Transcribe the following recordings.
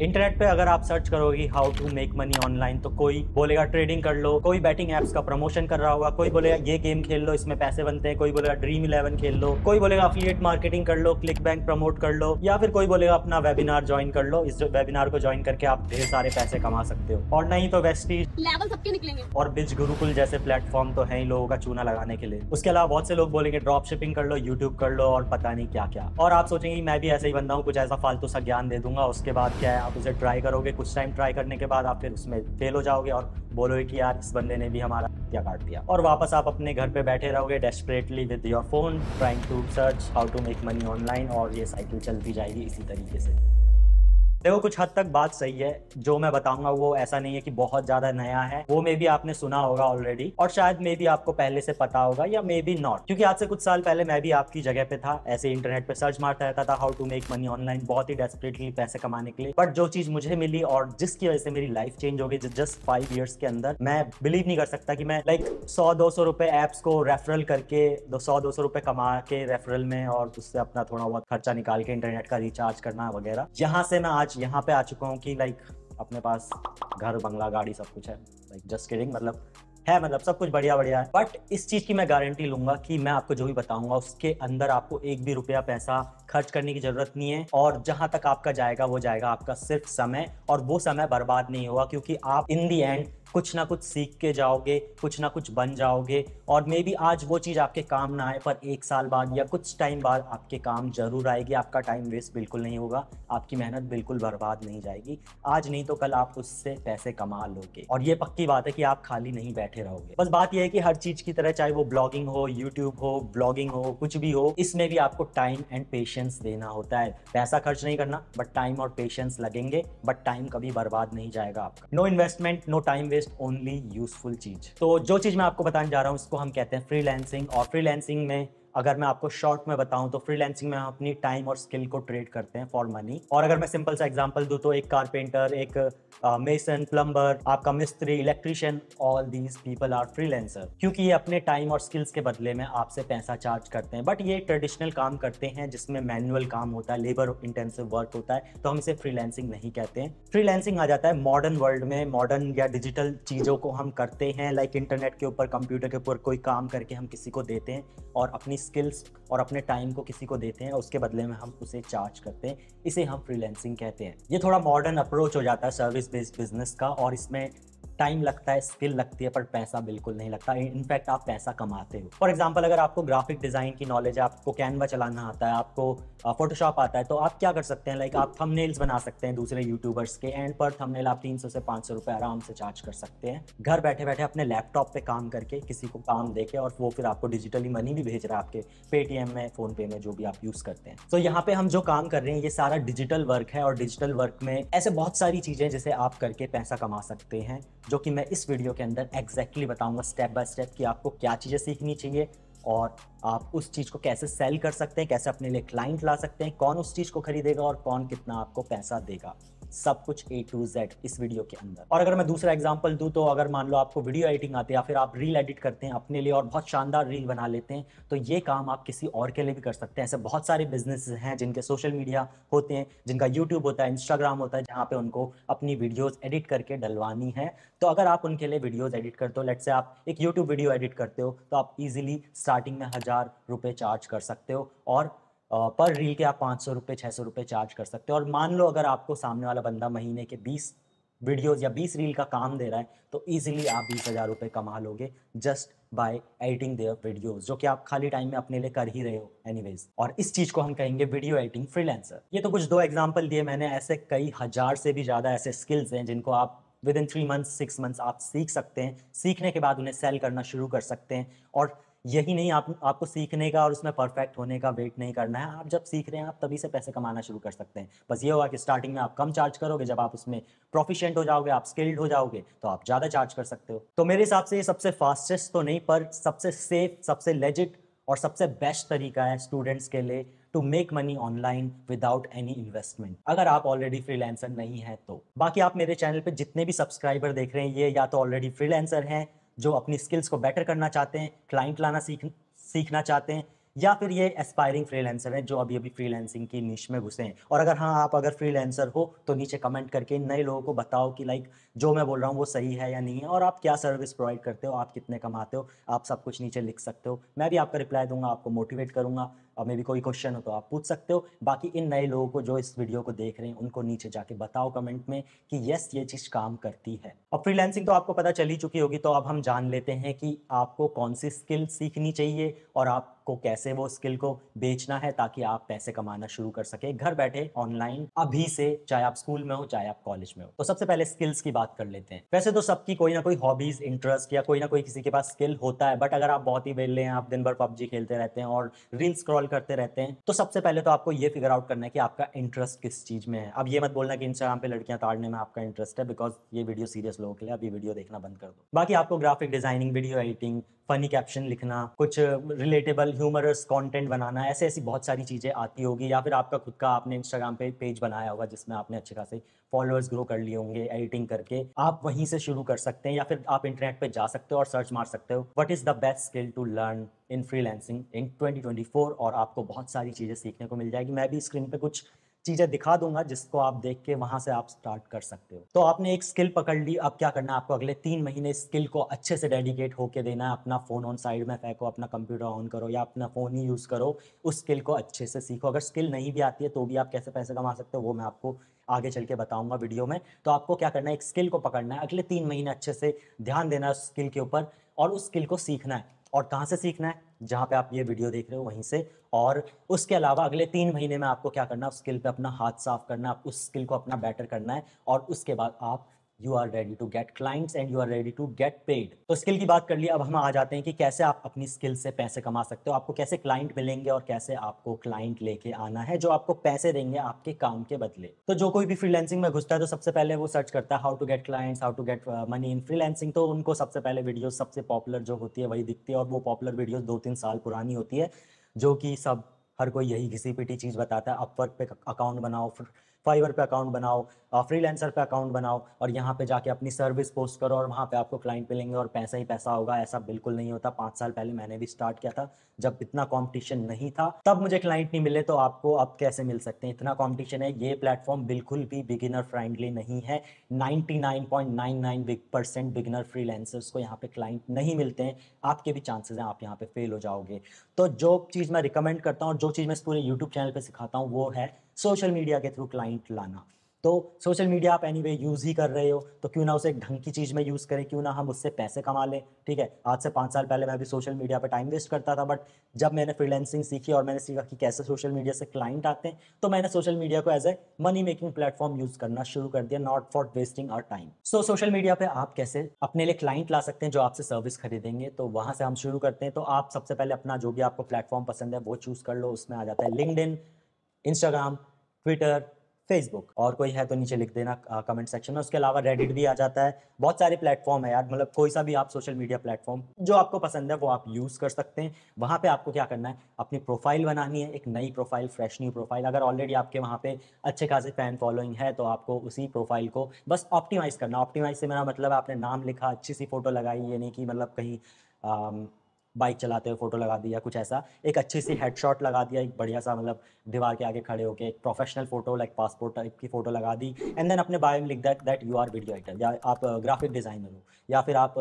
Internet पे अगर आप सर्च करोगे how to make money online तो कोई बोलेगा ट्रेडिंग कर लो कोई बैटिंग एप्स का प्रमोशन कर रहा होगा कोई बोलेगा ये गेम खेल लो इसमें पैसे बनते हैं कोई बोलेगा ड्रीम इलेवन खेल लो कोई बोलेगा अफिलिएट मार्केटिंग कर लो क्लिक बैंक प्रमोट कर लो या फिर कोई बोलेगा अपना वेबिनार ज्वाइन कर लो इस वेबिनार को ज्वाइन करके आप ढेर सारे पैसे कमा सकते हो। और नहीं तो वेस्टीज लेवल सबके निकलेंगे। और बिज गुरुकुल जैसे प्लेटफॉर्म तो है ही लोगों का चूना लगाने के लिए। उसके अलावा बहुत से लोग बोलेंगे ड्रॉप शिपिंग कर लो यूट्यूब कर लो और पता नहीं क्या क्या और आप सोचेंगे मैं भी ऐसे ही बंदा हूँ कुछ ऐसा फालतू सा ज्ञान दे दूँगा उसके बाद क्या है? आप उसे ट्राई करोगे, कुछ टाइम ट्राई करने के बाद आप फिर उसमें फेल हो जाओगे और बोलोगे कि यार, इस बंदे ने भी हमारा क्या काट दिया। और वापस आप अपने घर पे बैठे रहोगे desperately with your phone trying to search how to make money online और ये साइकिल चलती जाएगी इसी तरीके से। देखो, कुछ हद तक बात सही है। जो मैं बताऊँगा, वो ऐसा नहीं है कि बहुत ज़्यादा नया है। वो मे भी आपने सुना होगा ऑलरेडी और शायद मे भी आपको पहले से पता होगा, या मे बी नॉट क्योंकि आज से कुछ साल पहले मैं भी आपकी जगह पे था, ऐसे इंटरनेट पे सर्च मारता रहता था how to make money online बहुत ही डेस्परेटली पैसे कमाने के लिए। बट जो चीज़ मुझे मिली, और जिसकी वजह से मेरी लाइफ चेंज हो गई जस्ट फाइव ईयर्स के अंदर, मैं बिलीव नहीं कर सकता कि मैं लाइक सौ, दो सौ रुपए एप्स को रेफरल करके, दो सौ दो सौ रुपए कमा के रेफरल में, और उससे अपना थोड़ा बहुत खर्चा निकाल के इंटरनेट का रिचार्ज करना वगैरह। यहाँ से मैं आज यहाँ पे आ चुका हूँ कि लाइक अपने पास घर, बंगला, गाड़ी सब कुछ है। लाइक जस्ट किडिंग मतलब है मतलब सब कुछ बढ़िया बढ़िया है। बट इस चीज़ की मैं गारंटी लूँगा कि मैं आपको जो भी बताऊँगा, उसके अंदर आपको एक भी रुपया पैसा खर्च करने की ज़रूरत नहीं है। और जहाँ तक आपका जाएगा, वो जाएगा आपका सिर्फ़ समय। और वो समय बर्बाद नहीं होगा, क्योंकि आप इन दी एंड कुछ ना कुछ सीख के जाओगे, कुछ ना कुछ बन जाओगे और मे बी आज वो चीज़ आपके काम ना आए, पर एक साल बाद या कुछ टाइम बाद आपके काम ज़रूर आएगी, आपका टाइम वेस्ट बिल्कुल नहीं होगा, आपकी मेहनत बिल्कुल बर्बाद नहीं जाएगी। आज नहीं तो कल आप उससे पैसे कमा लोगे। और ये पक्की बात है कि आप खाली नहीं बैठे रहोगे। बस बात यह है कि हर चीज़ की तरह, चाहे वो ब्लॉगिंग हो यूट्यूब हो ब्लॉगिंग हो, कुछ भी हो, इसमें भी आपको टाइम एंड पेशेंस देना होता है। पैसा खर्च नहीं करना बट टाइम और पेशेंस लगेंगे बट टाइम कभी बर्बाद नहीं जाएगा आपका। No investment no time waste best only useful चीज़। तो जो चीज़ मैं आपको बताने जा रहा हूँ उसको हम कहते हैं फ्रीलैंसिंग और फ्रीलैंसिंग में अगर मैं आपको शॉर्ट में बताऊँ तो फ्रीलैंसिंग में हम अपनी टाइम और स्किल को ट्रेड करते हैं फॉर मनी और अगर मैं सिंपल सा एग्जांपल दूँ तो एक कारपेंटर एक मेसन प्लम्बर आपका मिस्त्री electrician all these people are freelancer क्योंकि ये अपने टाइम और स्किल्स के बदले में आपसे पैसा चार्ज करते हैं. बट ये ट्रेडिशनल काम करते हैं जिसमें मैनुअल काम होता है लेबर इंटेंसिव वर्क होता है तो हम इसे फ्रीलैंसिंग नहीं कहते हैं. फ्रीलैंसिंग आ जाता है मॉडर्न वर्ल्ड में मॉडर्न या डिजिटल चीज़ों को हम करते हैं लाइक इंटरनेट के ऊपर कंप्यूटर के ऊपर कोई काम करके हम किसी को देते हैं और अपनी स्किल्स और अपने टाइम को किसी को देते हैं, उसके बदले में हम उसे चार्ज करते हैं। इसे हम फ्रीलैंसिंग कहते हैं। ये थोड़ा मॉडर्न अप्रोच हो जाता है सर्विस बेस्ड बिज़नेस का और इसमें टाइम लगता है स्किल लगती है पर पैसा बिल्कुल नहीं लगता। इनफैक्ट आप पैसा कमाते हो। फॉर एग्ज़ाम्पल अगर आपको ग्राफिक डिज़ाइन की नॉलेज है आपको कैनवा चलाना आता है आपको फोटोशॉप आता है तो आप क्या कर सकते हैं? लाइक like, आप थंबनेल्स बना सकते हैं दूसरे यूट्यूबर्स के एंड पर थंबनेल आप 300 से 500 रुपए आराम से चार्ज कर सकते हैं। घर बैठे बैठे अपने लैपटॉप पे काम करके किसी को काम देके और वो फिर आपको डिजिटली मनी भी भेज रहा है आपके पेटीएम में फ़ोन पे में जो भी आप यूज़ करते हैं। तो यहाँ पे हम जो काम कर रहे हैं ये सारा डिजिटल वर्क है और डिजिटल वर्क में ऐसे बहुत सारी चीज़ें जिसे आप करके पैसा कमा सकते हैं। जो कि मैं इस वीडियो के अंदर एग्जैक्टली बताऊँगा स्टेप बाय स्टेप कि आपको क्या चीज़ें सीखनी चाहिए और आप उस चीज़ को कैसे सेल कर सकते हैं, कैसे अपने लिए क्लाइंट ला सकते हैं, कौन उस चीज़ को खरीदेगा और कौन कितना आपको पैसा देगा। सब कुछ ए टू जेड इस वीडियो के अंदर। और अगर मैं दूसरा एग्ज़ाम्पल दूँ तो अगर मान लो आपको वीडियो एडिटिंग आती है या फिर आप रील एडिट करते हैं अपने लिए और बहुत शानदार रील बना लेते हैं तो ये काम आप किसी और के लिए भी कर सकते हैं। ऐसे बहुत सारे बिज़नेस हैं जिनके सोशल मीडिया होते हैं, जिनका यूट्यूब होता है इंस्टाग्राम होता है, जहाँ पे उनको अपनी वीडियोज़ एडिट करके डलवानी है। तो अगर आप उनके लिए वीडियोज़ एडिट करते हो लेट से आप एक यूट्यूब वीडियो एडिट करते हो तो आप इजिली स्टार्टिंग में हज़ार रुपये चार्ज कर सकते हो। और पर रील के आप पाँच सौ रुपये छः सौ रुपये चार्ज कर सकते हो। और मान लो अगर आपको सामने वाला बंदा महीने के बीस वीडियोस या बीस रील का काम दे रहा है तो ईजिली आप बीस हज़ार रुपये कमा लोगे just by editing their videos जो कि आप खाली टाइम में अपने लिए कर ही रहे हो एनीवेज और इस चीज़ को हम कहेंगे वीडियो एडिटिंग फ्रीलांसर ये तो कुछ दो एग्ज़ाम्पल दिए मैंने, ऐसे कई हज़ार से भी ज़्यादा ऐसे स्किल्स हैं जिनको आप within three months six months आप सीख सकते हैं। सीखने के बाद उन्हें सेल करना शुरू कर सकते हैं। और यही नहीं, आप, आपको सीखने का और उसमें परफेक्ट होने का वेट नहीं करना है। आप जब सीख रहे हैं, आप तभी से पैसे कमाना शुरू कर सकते हैं। बस ये होगा कि स्टार्टिंग में आप कम चार्ज करोगे, जब आप उसमें प्रोफिशिएंट हो जाओगे, आप स्किल्ड हो जाओगे तो आप ज़्यादा चार्ज कर सकते हो। तो मेरे हिसाब से ये सबसे फास्टेस्ट तो नहीं, पर सबसे सेफ़ सबसे लेजिट और सबसे बेस्ट तरीका है स्टूडेंट्स के लिए to make money online without any investment अगर आप ऑलरेडी फ्रीलांसर नहीं है तो। बाकी आप मेरे चैनल पे जितने भी सब्सक्राइबर देख रहे हैं, ये या तो ऑलरेडी फ्रीलांसर हैं जो अपनी स्किल्स को बेटर करना चाहते हैं क्लाइंट लाना सीख, सीखना चाहते हैं, या फिर ये एस्पायरिंग फ्रीलांसर हैं जो अभी अभी फ्रीलांसिंग की निश में घुसे हैं। और अगर हाँ आप अगर फ्रीलांसर हो तो नीचे कमेंट करके नए लोगों को बताओ कि लाइक जो मैं बोल रहा हूँ वो सही है या नहीं है और आप क्या सर्विस प्रोवाइड करते हो, आप कितने कमाते हो, आप सब कुछ नीचे लिख सकते हो। मैं भी आपका रिप्लाई दूँगा, आपको मोटिवेट करूँगा। और मे भी कोई क्वेश्चन हो तो आप पूछ सकते हो। बाकी इन नए लोगों को जो इस वीडियो को देख रहे हैं, उनको नीचे जाके बताओ कमेंट में कि यस ये चीज़ काम करती है। अब फ्रीलैंसिंग तो आपको पता चली चुकी होगी तो अब हम जान लेते हैं कि आपको कौन सी स्किल सीखनी चाहिए और आप को कैसे वो स्किल को बेचना है ताकि आप पैसे कमाना शुरू कर सके। घर बैठे ऑनलाइन अभी से, चाहे आप स्कूल में हो, चाहे आप कॉलेज में हो। तो सबसे पहले स्किल्स की बात कर लेते हैं। वैसे तो सबकी कोई ना कोई हॉबीज इंटरेस्ट या कोई ना कोई किसी के पास स्किल होता है बट अगर आप बहुत ही वेले हैं, आप दिन भर पबजी खेलते रहते हैं और रील स्क्रॉल करते रहते हैं। तो सबसे पहले तो आपको ये फिगर आउट करना है कि आपका इंटरेस्ट किस चीज़ में है। अब ये मत बोलना कि इंस्टाग्राम पे लड़कियाँ ताड़ने में आपका इंटरेस्ट है बिकॉज़ ये वीडियो सीरियस लोगों के लिए अभी वीडियो देखना बंद कर दो। बाकी आपको graphic designing video editing funny caption लिखना, कुछ रिलेटेबल ह्यूमरस कंटेंट बनाना, ऐसे ऐसी बहुत सारी चीज़ें आती होगी या फिर आपका खुद का आपने इंस्टाग्राम पे पेज बनाया होगा जिसमें आपने अच्छे खासे फॉलोअर्स ग्रो कर लिए होंगे एडिटिंग करके। आप वहीं से शुरू कर सकते हैं या फिर आप इंटरनेट पे जा सकते हो और सर्च मार सकते हो। What is the best skill to learn in freelancing in 2024 और आपको बहुत सारी चीज़ें सीखने को मिल जाएगी। मैं भी स्क्रीन पे कुछ चीज़ें दिखा दूँगा जिसको आप देख के वहाँ से आप स्टार्ट कर सकते हो। तो आपने एक स्किल पकड़ ली, अब क्या करना है? आपको अगले तीन महीने स्किल को अच्छे से डेडिकेट होके देना है। अपना फ़ोन ऑन साइड में फेंको, अपना कंप्यूटर ऑन करो या अपना फ़ोन ही यूज़ करो, उस स्किल को अच्छे से सीखो। अगर स्किल नहीं भी आती है तो भी आप कैसे पैसे कमा सकते हो, वो मैं आपको आगे चल के बताऊँगा वीडियो में। तो आपको क्या करना है? एक स्किल को पकड़ना है। अगले तीन महीने अच्छे से ध्यान देना है उस स्किल के ऊपर और उस स्किल को सीखना है। और कहाँ से सीखना है? जहाँ पे आप ये वीडियो देख रहे हो, वहीं से। और उसके अलावा अगले तीन महीने में आपको क्या करना है? स्किल पे अपना हाथ साफ़ करना है, उस स्किल को अपना बेटर करना है। और उसके बाद आप you are ready to get clients and you are ready to get paid तो स्किल की बात कर लिया अब हम आ जाते हैं कि कैसे आप अपनी स्किल से पैसे कमा सकते हो, आपको कैसे क्लाइंट मिलेंगे और कैसे आपको क्लाइंट लेके आना है, जो आपको पैसे देंगे आपके काम के बदले। तो जो कोई भी फ्रीलैंसिंग में घुसता है तो सबसे पहले वो सर्च करता है how to get clients how to get money in freelancing तो उनको सबसे पहले वीडियो सबसे पॉपुलर जो होती है, वही दिखती है और वो पॉपुलर वीडियो दो तीन साल पुरानी होती है, जो कि सब, हर कोई यही घिसी पिटी चीज़ बताता है अपवर्क पे अकाउंट बनाओ फाइवर पे अकाउंट बनाओ फ्रीलांसर पे अकाउंट बनाओ और यहाँ पे जाके अपनी सर्विस पोस्ट करो और वहाँ पे आपको क्लाइंट मिलेंगे और पैसा ही पैसा होगा, ऐसा बिल्कुल नहीं होता। पाँच साल पहले मैंने भी स्टार्ट किया था, जब इतना कॉम्पिटिशन नहीं था, तब मुझे क्लाइंट नहीं मिले तो आपको अब कैसे मिल सकते हैं? इतना कॉम्पिटिशन है, ये प्लेटफॉर्म बिल्कुल भी बिगिनर फ्रेंडली नहीं है। 99.99 परसेंट बिगिनर फ्रीलांसर्स को यहाँ पे क्लाइंट नहीं मिलते हैं। आपके भी चांसेस हैं, आप यहाँ पे फेल हो जाओगे। तो जो चीज़ मैं रिकमेंड करता हूँ, जो चीज़ मैं इस पूरे यूट्यूब चैनल पर सिखाता हूँ, वो है सोशल मीडिया के थ्रू क्लाइंट लाना। तो सोशल मीडिया आप एनी यूज़ ही कर रहे हो तो क्यों ना उसे एक ढंग की चीज़ में यूज़ करें, क्यों ना हम उससे पैसे कमा लें, ठीक है? आज से पाँच साल पहले मैं भी सोशल मीडिया पर टाइम वेस्ट करता था बट जब मैंने फ्रीलैंसिंग सीखी और मैंने सीखा कि कैसे सोशल मीडिया से क्लाइंट आते हैं तो मैंने सोशल मीडिया को as a money making platform use करना शुरू कर दिया not for wasting our time so social media पर आप कैसे अपने लिए क्लाइंट ला सकते हैं जो आपसे सर्विस खरीदेंगे तो वहाँ से हम शुरू करते हैं तो आप सबसे पहले अपना जो भी आपको प्लेटफॉर्म पसंद है, वो चूज़ कर लो, उसमें आ जाता है लिंकड इंस्टाग्राम ट्विटर फेसबुक और कोई है तो नीचे लिख देना कमेंट सेक्शन में। उसके अलावा रेडिट भी आ जाता है। बहुत सारे प्लेटफॉर्म है यार। मतलब कोई सा भी आप सोशल मीडिया प्लेटफॉर्म जो आपको पसंद है, वो आप यूज़ कर सकते हैं। वहाँ पे आपको क्या करना है? अपनी प्रोफ़ाइल बनानी है। एक नई प्रोफ़ाइल फ्रेश न्यू प्रोफ़ाइल अगर ऑलरेडी आपके वहाँ पे अच्छे खासे फ़ैन फॉलोइंग है तो आपको उसी प्रोफ़ाइल को बस ऑप्टिमाइज़ करना। ऑप्टिमाइज से मेरा मतलब आपने नाम लिखा, अच्छी सी फ़ोटो लगाई ये नहीं कि मतलब कहीं बाइक चलाते हुए फ़ोटो लगा दिया कुछ ऐसा। एक अच्छी सी हेडशॉट लगा दिया, एक बढ़िया सा मतलब दीवार के आगे खड़े होकर एक professional photo like passport type की फ़ोटो लगा दी। एंड देन अपने बायो में लिख that that you are video editor या आप ग्राफिक डिज़ाइनर हो, या फिर आप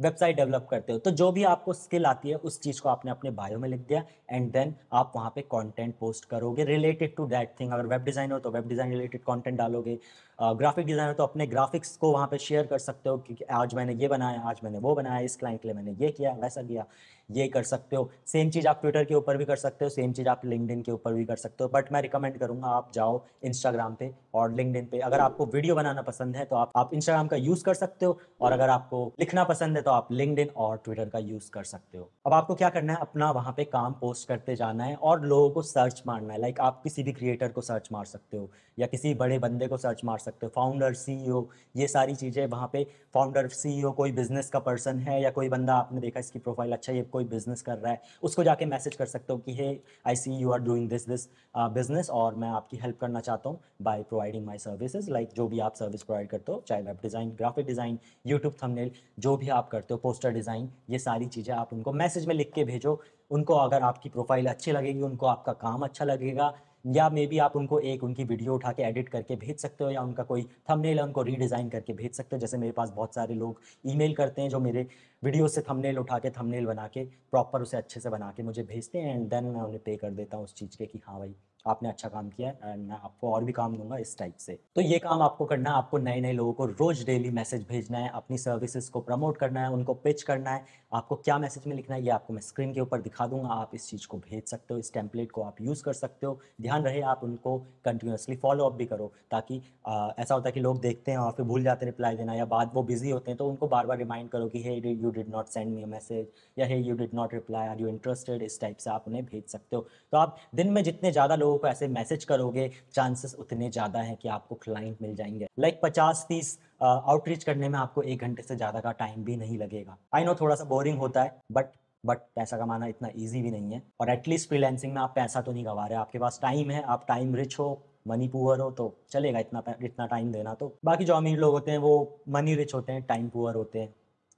वेबसाइट डेवलप करते हो। तो जो भी आपको स्किल आती है, उस चीज़ को आपने अपने बायो में लिख दिया। एंड देन आप वहाँ पे कंटेंट पोस्ट करोगे। रिलेटेड टू दैट थिंग अगर वेब डिज़ाइनर हो तो वेब डिज़ाइन रिलेटेड कंटेंट डालोगे। ग्राफिक डिज़ाइनर तो अपने ग्राफिक्स को वहाँ पे शेयर कर सकते हो कि आज मैंने ये बनाया, आज मैंने वो बनाया, इस क्लाइंट के लिए मैंने ये किया, वैसा किया, ये कर सकते हो। सेम चीज़ आप ट्विटर के ऊपर भी कर सकते हो सेम चीज़ आप लिंकडिन के ऊपर भी कर सकते हो बट मैं रिकमेंड करूँगा आप जाओ इंस्टाग्राम पे और लिंकडिन पे। अगर आपको वीडियो बनाना पसंद है तो आप आप इंस्टाग्राम का यूज़ कर सकते हो और अगर आपको लिखना पसंद है तो आप लिंकडिन और ट्विटर का यूज़ कर सकते हो। अब आपको क्या करना है, अपना वहाँ पे काम पोस्ट करते जाना है और लोगों को सर्च मारना है। लाइक आप किसी भी क्रिएटर को सर्च मार सकते हो या किसी बड़े बंदे को सर्च मार सकते सकते हो फाउंडर सीईओ ये सारी चीज़ें वहाँ पे फाउंडर सीईओ कोई बिज़नेस का पर्सन है या कोई बंदा आपने देखा इसकी प्रोफ़ाइल अच्छा ये कोई बिज़नेस कर रहा है, उसको जाके मैसेज कर सकते हो कि hey I see you are doing this this business और मैं आपकी हेल्प करना चाहता हूँ by providing my services like जो भी आप सर्विस प्रोवाइड करते हो, चाहे web design graphic design YouTube thumbnail जो भी आप करते हो पोस्टर डिज़ाइन ये सारी चीज़ें आप उनको मैसेज में लिख के भेजो, उनको अगर आपकी प्रोफ़ाइल अच्छी लगेगी, उनको आपका काम अच्छा लगेगा या मे बी आप उनको एक उनकी वीडियो उठा के एडिट करके भेज सकते हो या उनका कोई थंबनेल है, उनको रीडिज़ाइन करके भेज सकते हो। जैसे मेरे पास बहुत सारे लोग ईमेल करते हैं जो मेरे वीडियो से थंबनेल उठा के थंबनेल बना के प्रॉपर उसे अच्छे से बना के मुझे भेजते हैं एंड देन मैं उन्हें पे कर देता हूँ उस चीज़ के कि हाँ भाई आपने अच्छा काम किया एंड मैं आपको और भी काम दूँगा इस टाइप से। तो ये काम आपको करना है आपको नए नए लोगों को रोज डेली मैसेज भेजना है अपनी सर्विसेज़ को प्रमोट करना है उनको पिच करना है आपको क्या मैसेज में लिखना है ये आपको मैं स्क्रीन के ऊपर दिखा दूँगा आप इस चीज़ को भेज सकते हो इस टेम्पलेट को आप यूज़ कर सकते हो ध्यान रहे आप उनको कंटिन्यूसली फॉलो अप भी करो ताकि आ, ऐसा होता है कि लोग देखते हैं और फिर भूल जाते हैं रिप्लाई देना या बाद वो बिज़ी होते हैं तो उनको बार बार रिमाइंड करो कि hey you did not send me message या hey you did not reply are you interested इस टाइप से आप उन्हें भेज सकते हो। तो आप दिन में जितने ज़्यादा लोगों को ऐसे मैसेज करोगे चांसेस उतने ज़्यादा हैं कि आपको क्लाइंट मिल जाएँगे। लाइक पचास तीस आउटरीच करने में आपको एक घंटे से ज़्यादा का टाइम भी नहीं लगेगा। आई नो थोड़ा सा बोरिंग होता है बट बट पैसा कमाना इतना ईजी भी नहीं है। और एटलीस्ट फ्रीलैंसिंग में आप पैसा तो नहीं गवा रहे, आपके पास टाइम है, आप टाइम रिच हो मनी पुअर हो तो चलेगा इतना इतना टाइम देना तो। बाकी जो अमीर लोग होते हैं, वो मनी रिच होते हैं टाइम पुअर होते हैं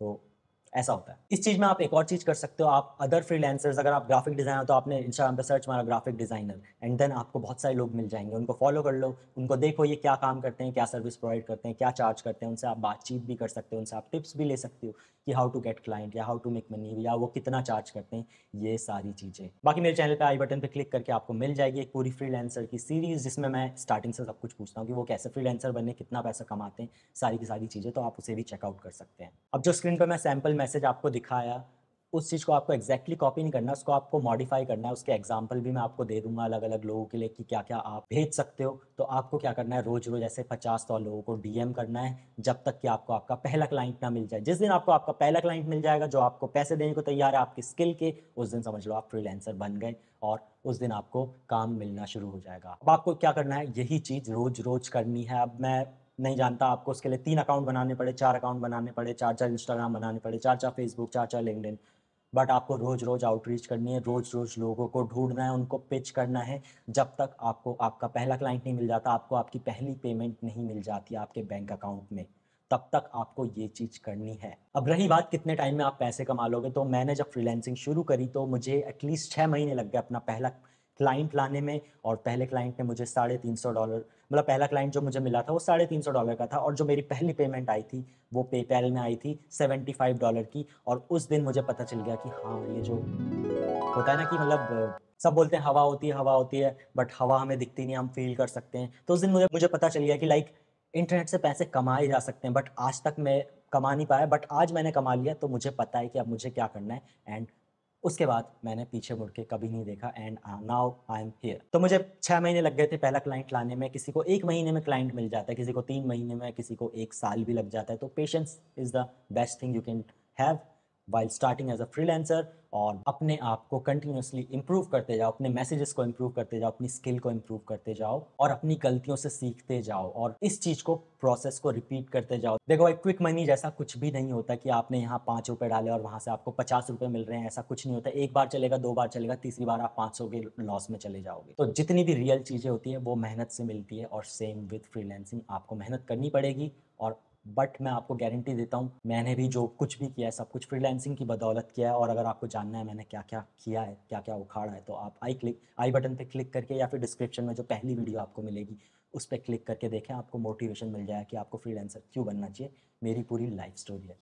तो ऐसा होता है। इस चीज़ में आप एक और चीज़ कर सकते हो, आप अदर फ्रीलांसर्स अगर आप ग्राफिक डिज़ाइनर तो आपने इंस्टाग्राम पे सर्च मारा ग्राफिक डिज़ाइनर एंड देन आपको बहुत सारे लोग मिल जाएँगे। उनको फॉलो कर लो, उनको देखो ये क्या काम करते हैं, क्या सर्विस प्रोवाइड करते हैं, क्या चार्ज करते हैं, उनसे आप बातचीत भी कर सकते हो, उनसे आप टिप्स भी ले सकते हो कि हाउ टू गेट क्लाइंट या हाउ टू मेक मनी या वो कितना चार्ज करते हैं, ये सारी चीज़ें। बाकी मेरे चैनल पर आई बटन पर क्लिक करके आपको मिल जाएगी एक पूरी फ्रीलांसर की सीरीज़ जिसमें मैं स्टार्टिंग से सब कुछ पूछता हूँ कि वो कैसे फ्रीलांसर बने कितना पैसा कमाते हैं, सारी की सारी चीज़ें तो आप उसे भी चेकआउट कर सकते हैं। अब जो स्क्रीन पर मैं सैंपल मैसेज आपको दिखाया, उस चीज़ को आपको एक्जैक्टली कॉपी नहीं करना, उसको आपको मॉडिफाई करना है, उसके एग्ज़ाम्पल भी मैं आपको दे दूँगा अलग अलग लोगों के लिए कि क्या क्या आप भेज सकते हो। तो आपको क्या करना है रोज रोज ऐसे पचास सौ लोगों को डीएम करना है, जब तक कि आपको आपका पहला क्लाइंट ना मिल जाए। जिस दिन आपको आपका पहला क्लाइंट मिल जाएगा, जो आपको पैसे देने को तैयार है आपकी स्किल के, उस दिन समझ लो आप फ्रीलैंसर बन गए और उस दिन आपको काम मिलना शुरू हो जाएगा। अब आपको क्या करना है, यही चीज़ रोज रोज करनी है। अब मैं नहीं जानता, आपको उसके लिए तीन अकाउंट बनाने पड़े, चार अकाउंट बनाने पड़े, चार चार इंस्टाग्राम बनाने पड़े, चार चार फेसबुक चार चार लिंकडिन बट आपको रोज़ रोज़ आउटरीच करनी है, रोज़ रोज़ लोगों को ढूंढना है, उनको पिच करना है, जब तक आपको आपका पहला क्लाइंट नहीं मिल जाता, आपको आपकी पहली पेमेंट नहीं मिल जाती आपके बैंक अकाउंट में, तब तक आपको ये चीज़ करनी है। अब रही बात कितने टाइम में आप पैसे कमा लोगे तो मैंने जब फ्रीलैंसिंग शुरू करी तो मुझे एटलीस्ट छः महीने लग गए अपना पहला क्लाइंट लाने में, और पहले क्लाइंट ने मुझे साढ़े तीन सौ डॉलर मतलब पहला क्लाइंट जो मुझे मिला था वो साढ़े तीन सौ डॉलर का था और जो मेरी पहली पेमेंट आई थी, वो पेपैल में आई थी सेवेंटी फाइव डॉलर की और उस दिन मुझे पता चल गया कि हाँ ये जो होता है ना कि मतलब सब बोलते हैं हवा होती है, हवा होती है बट हवा हमें दिखती नहीं, हम फील कर सकते हैं। तो उस दिन मुझे मुझे पता चल गया कि लाइक इंटरनेट से पैसे कमाए जा सकते हैं बट आज तक मैं कमा नहीं पाया बट आज मैंने कमा लिया तो मुझे पता है कि अब मुझे क्या करना है एंड उसके बाद मैंने पीछे मुड़ के कभी नहीं देखा and now I am here तो मुझे छह महीने लग गए थे पहला क्लाइंट लाने में, किसी को एक महीने में क्लाइंट मिल जाता है, किसी को तीन महीने में, किसी को एक साल भी लग जाता है तो patience is the best thing you can have while starting as a freelancer और अपने आप को कंटिन्यूसली इंप्रूव करते जाओ, अपने मैसेजेस को इंप्रूव करते जाओ, अपनी स्किल को इंप्रूव करते जाओ और अपनी गलतियों से सीखते जाओ और इस चीज़ को प्रोसेस को रिपीट करते जाओ। देखो, एक क्विक मनी जैसा कुछ भी नहीं होता कि आपने यहाँ पाँच रुपये डाले और वहाँ से आपको पचास रुपये मिल रहे हैं, ऐसा कुछ नहीं होता। एक बार चलेगा, दो बार चलेगा, तीसरी बार आप पाँच सौ के लॉस में चले जाओगे। तो जितनी भी रियल चीज़ें होती है, वो मेहनत से मिलती है और सेम विथ फ्रीलैंसिंग आपको मेहनत करनी पड़ेगी और बट मैं आपको गारंटी देता हूँ, मैंने भी जो कुछ भी किया है, सब कुछ फ्रीलैंसिंग की बदौलत किया है और अगर आपको जानना है मैंने क्या क्या किया है क्या क्या उखाड़ा है तो आप आई क्लिक आई बटन पर क्लिक करके या फिर डिस्क्रिप्शन में जो पहली वीडियो आपको मिलेगी, उस पर क्लिक करके देखें, आपको मोटिवेशन मिल जाए कि आपको फ्रीलैंसर क्यों बनना चाहिए। मेरी पूरी लाइफ स्टोरी है।